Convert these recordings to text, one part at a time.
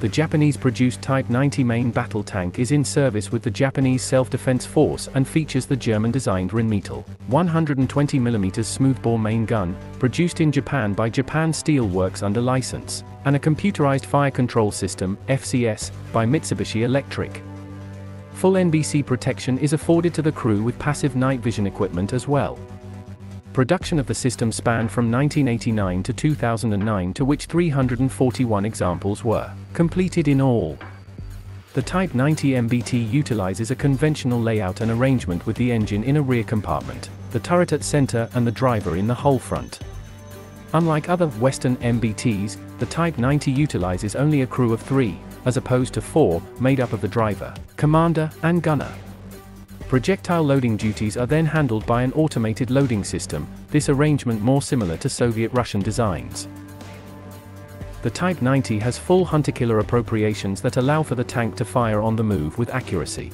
the Japanese-produced Type 90 main battle tank is in service with the Japanese Self-Defense Force and features the German-designed Rheinmetall 120mm smoothbore main gun, produced in Japan by Japan Steel Works under license, and a computerized fire control system, FCS, by Mitsubishi Electric. Full NBC protection is afforded to the crew with passive night vision equipment as well. Production of the system spanned from 1989 to 2009 to which 341 examples were completed in all. The Type 90 MBT utilizes a conventional layout and arrangement with the engine in a rear compartment, the turret at center and the driver in the hull front. Unlike other Western MBTs, the Type 90 utilizes only a crew of three, as opposed to four, made up of the driver, commander, and gunner. Projectile loading duties are then handled by an automated loading system, this arrangement more similar to Soviet-Russian designs. The Type 90 has full hunter-killer appropriations that allow for the tank to fire on the move with accuracy.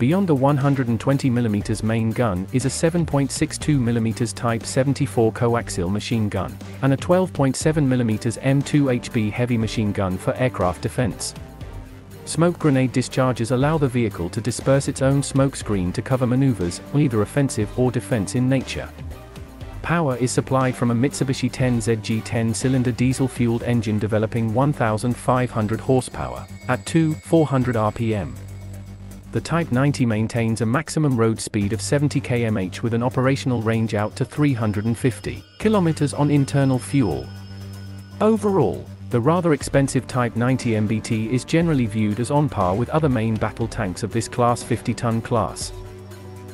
Beyond the 120mm main gun is a 7.62mm Type 74 coaxial machine gun, and a 12.7mm M2HB heavy machine gun for aircraft defense. Smoke grenade discharges allow the vehicle to disperse its own smoke screen to cover maneuvers, either offensive or defense in nature. Power is supplied from a Mitsubishi 10ZG 10-cylinder diesel-fueled engine developing 1,500 horsepower, at 2, 400 rpm. The Type 90 maintains a maximum road speed of 70 km/h with an operational range out to 350 km on internal fuel. Overall, the rather expensive Type 90 MBT is generally viewed as on par with other main battle tanks of this class 50-ton class.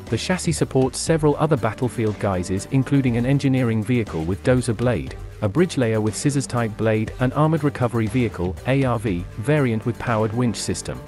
The chassis supports several other battlefield guises including an engineering vehicle with dozer blade, a bridge layer with scissors type blade, an armored recovery vehicle ARV, variant with powered winch system.